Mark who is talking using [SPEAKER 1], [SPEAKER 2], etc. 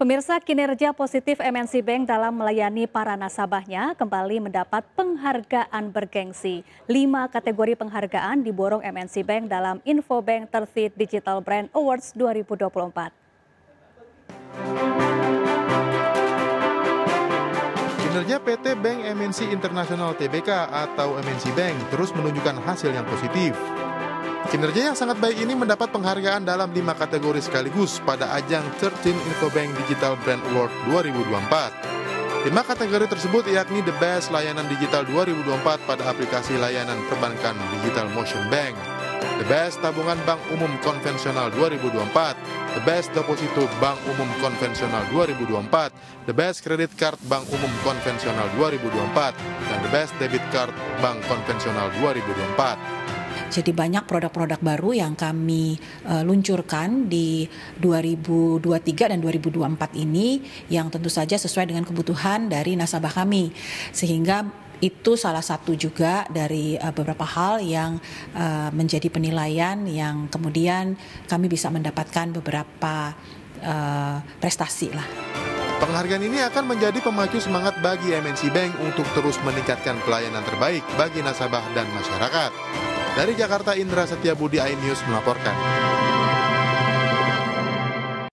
[SPEAKER 1] Pemirsa kinerja positif MNC Bank dalam melayani para nasabahnya kembali mendapat penghargaan bergengsi. Lima kategori penghargaan diborong MNC Bank dalam Infobank 30 Digital Brand Awards 2024.
[SPEAKER 2] Kinerja PT Bank MNC International Tbk atau MNC Bank terus menunjukkan hasil yang positif. Kinerja yang sangat baik ini mendapat penghargaan dalam lima kategori sekaligus pada ajang 13 Infobank Digital Brand Award 2024. Lima kategori tersebut yakni The Best Layanan Digital 2024 pada aplikasi layanan perbankan Digital Motion Bank, The Best Tabungan Bank Umum Konvensional 2024, The Best Deposito Bank Umum Konvensional 2024, The Best Credit Card Bank Umum Konvensional 2024, dan The Best Debit Card Bank Konvensional 2024.
[SPEAKER 3] Jadi banyak produk-produk baru yang kami uh, luncurkan di 2023 dan 2024 ini yang tentu saja sesuai dengan kebutuhan dari nasabah kami. Sehingga itu salah satu juga dari uh, beberapa hal yang uh, menjadi penilaian yang kemudian kami bisa mendapatkan beberapa uh, prestasi lah.
[SPEAKER 2] Penghargaan ini akan menjadi pemacu semangat bagi MNC Bank untuk terus meningkatkan pelayanan terbaik bagi nasabah dan masyarakat. Dari Jakarta, Indra Setiabudi, iNews melaporkan.